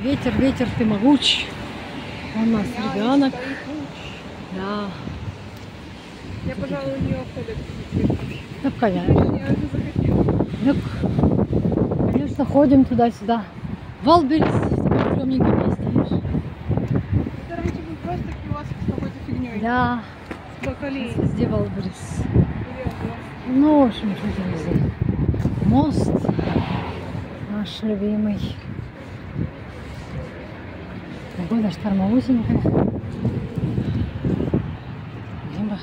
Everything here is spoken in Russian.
Ветер, ветер, ты могуч. У нас ребенок. Да. Я, пожалуй, у нее ходят. Ну, конечно. Я. Ну, конечно, ходим туда-сюда. Wildberries в темненьком месте, видишь? Это раньше был просто киоск с какой-то фигней. Да, С бакалеей. везде Wildberries. Ну, в общем, что везде. Мост наш любимый. Погода штормовусенькая. Небо